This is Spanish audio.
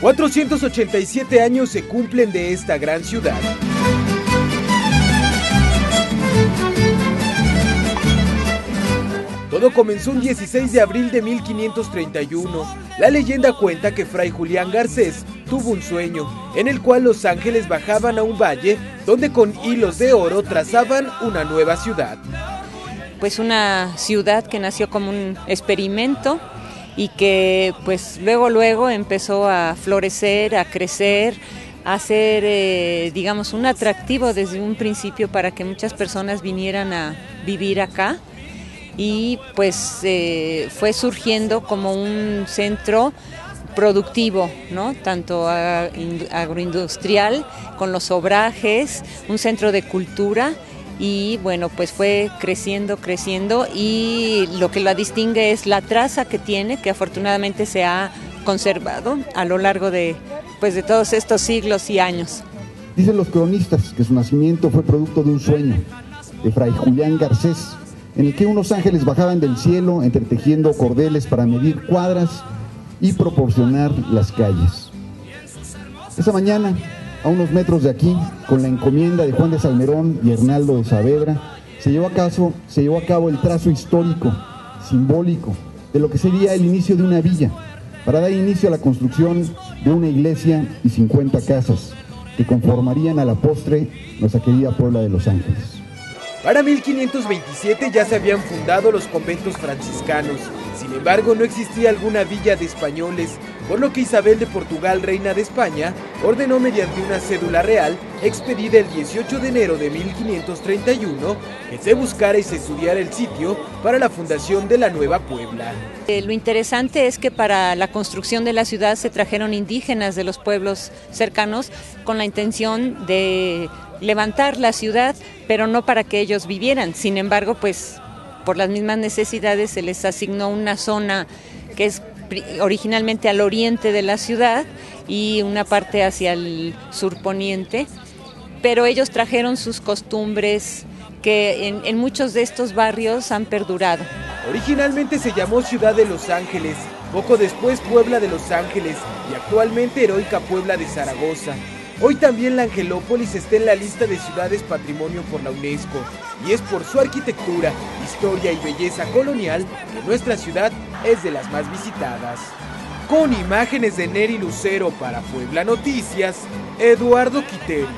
487 años se cumplen de esta gran ciudad. Todo comenzó un 16 de abril de 1531. La leyenda cuenta que Fray Julián Garcés tuvo un sueño, en el cual los ángeles bajaban a un valle donde con hilos de oro trazaban una nueva ciudad. Pues una ciudad que nació como un experimento y que pues luego luego empezó a florecer, a crecer, a ser eh, digamos un atractivo desde un principio para que muchas personas vinieran a vivir acá y pues eh, fue surgiendo como un centro productivo, ¿no? tanto agroindustrial con los obrajes, un centro de cultura y bueno, pues fue creciendo, creciendo y lo que la distingue es la traza que tiene, que afortunadamente se ha conservado a lo largo de, pues, de todos estos siglos y años. Dicen los cronistas que su nacimiento fue producto de un sueño de Fray Julián Garcés, en el que unos ángeles bajaban del cielo entretejiendo cordeles para medir cuadras y proporcionar las calles. Esa mañana, a unos metros de aquí, con la encomienda de Juan de Salmerón y Hernaldo de Saavedra, se llevó, a cabo el trazo histórico, simbólico, de lo que sería el inicio de una villa, para dar inicio a la construcción de una iglesia y 50 casas, que conformarían a la postre nuestra querida Puebla de Los Ángeles. Para 1527 ya se habían fundado los conventos franciscanos, sin embargo no existía alguna villa de españoles, por lo que Isabel de Portugal, reina de España, ordenó mediante una cédula real, expedida el 18 de enero de 1531, que se buscara y se estudiara el sitio para la fundación de la Nueva Puebla. Eh, lo interesante es que para la construcción de la ciudad se trajeron indígenas de los pueblos cercanos con la intención de levantar la ciudad, pero no para que ellos vivieran. Sin embargo, pues por las mismas necesidades se les asignó una zona que es originalmente al oriente de la ciudad y una parte hacia el surponiente, pero ellos trajeron sus costumbres que en, en, muchos de estos barrios han perdurado. Originalmente se llamó Ciudad de Los Ángeles, poco después Puebla de Los Ángeles y actualmente Heroica Puebla de Zaragoza. Hoy también la Angelópolis está en la lista de ciudades patrimonio por la UNESCO y es por su arquitectura, historia y belleza colonial que nuestra ciudad es de las más visitadas. Con imágenes de Neri Lucero para Puebla Noticias, Eduardo Quiterio.